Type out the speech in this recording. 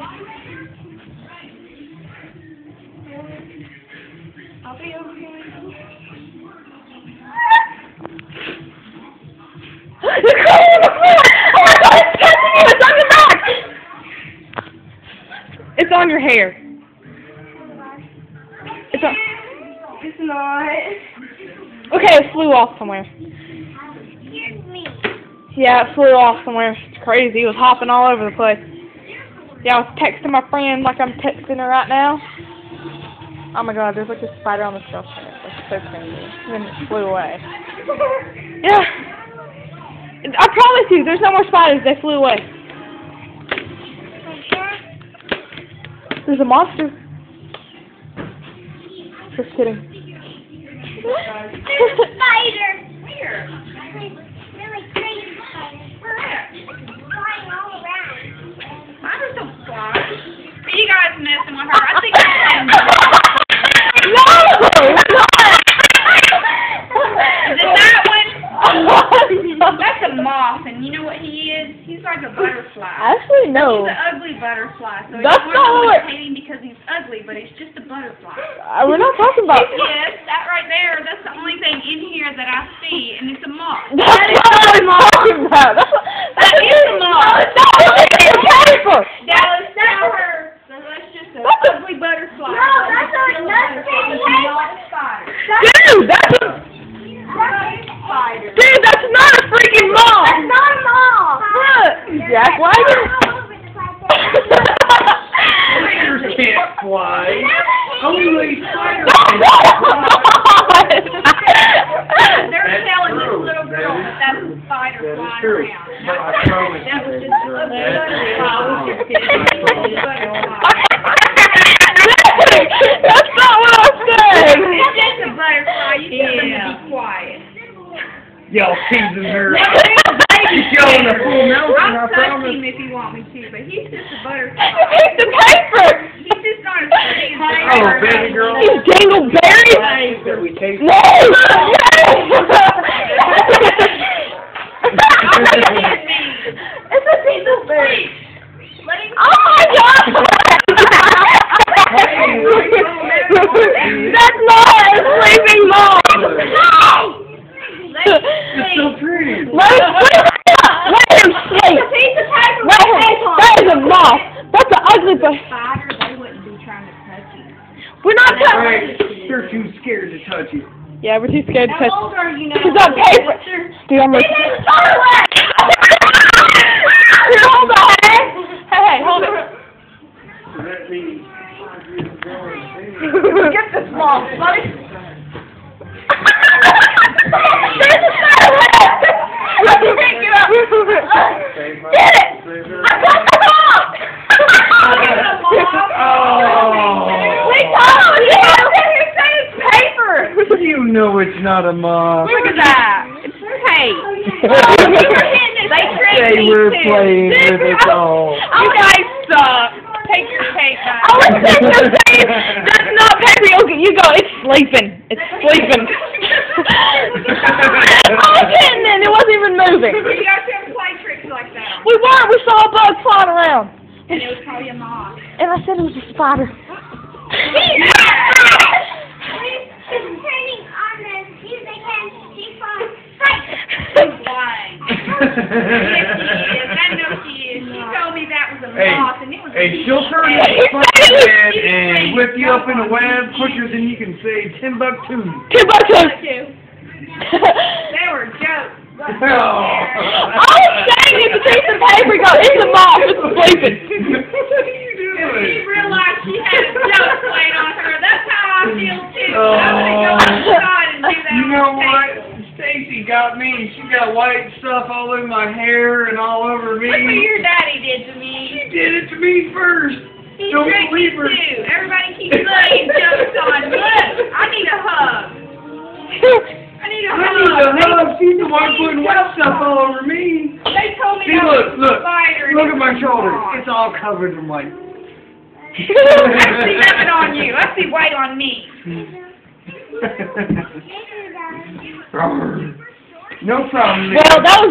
I'll be over. You're crawling on the floor! Oh my god, it's catching you! It's on your back! It's on your hair. It's on. It's not. Okay, it flew off somewhere. Excuse me. Yeah, it flew off somewhere. It's crazy. It was hopping all over the place. Yeah, I was texting my friend like I'm texting her right now. Oh my god, there's like a spider on the shelf. It's so crazy. And then it flew away. Yeah. I promise you, there's no more spiders. They flew away. There's a monster. Just kidding. like a butterfly. Actually, no. He's an ugly butterfly. So That's you not what- him because he's ugly, but he's just a butterfly. Uh, we're not talking about. Yes, that right there. That's the only thing in here that I see, and it's a moth. That's not what I'm talking about. That's, That is a moth. That's not a paper. Dallas, tell her. So that's just an That's a- ugly butterfly. No, that's a that's a not a spider. Dude, that's a, Spider. dude, that's not a freaking moth. That's not a moth. Look, Jack, why All did? over the place. Spiders can't fly. Only spiders They're That's telling this true. little That girl is that that's a true. spider That is flying true. But I promise you, just a ugly That's butterfly. That's not what I said. It's just a butterfly. You tell them to be quiet. y'all teasing her. Now, there's a She's showing a full Nelson, I I'll touch him if you want me to, but he's just a It's a butterfly. piece of paper. He's just not as pretty as the Oh, other baby girl. You dingleberry. That we taste. No. It's a piece of berry. Let him Oh my god! That's not a sleeping moth! let him It's so pretty. Let him, let him sleep! Let him, that is a moth! That's an spider, they wouldn't be trying to touch you. We're not touching Right, they're too scared to touch you. Yeah, we're too scared to touch How old are you now? It's on paper! Dude, I'm like Here, hold on! Hey, hey, hold it! So that means. Get this moth, buddy! There's a spider web! Let me pick it up! Get it! I got the moth! Oh. We told you! You say it's paper! You know it's not a moth. Look at that! It's tape! Oh, oh, they tricked They me were too. playing with it all. Oh, you guys suck! Take your tape back. I was saying the same. That's not paper. Okay, you go. It's sleeping. It's sleeping. I was hitting it. It wasn't even moving. You guys ever play tricks like that? We weren't. We saw a bug flying around. And it was probably a moth. And I said it was a spider. It's turning on the music and she's on She's lying. Yes, she is. I know she is. She told me that was a Hey, moth, and it was Hey, she'll turn Yeah. that fucking head and whip you up in a web quicker than you can say Timbuktu. Two bucks. too. They were jokes. Oh. I was saying it's a piece of paper. Go. It's a moth. It's sleeping. know what? Stacy got me. She got white stuff all over my hair and all over me. Look what your daddy did to me. She did it to me first. He Don't believe her. too. Everybody keeps laying jokes on. Look, I need a hug. I need a hug. I need a hug. She's the one putting white stuff all over me. They told me See, look, was look. a spider. and Look at my was shoulders. It's all covered in white. I see nothing on you. I see white on me. no problem. Well, that was.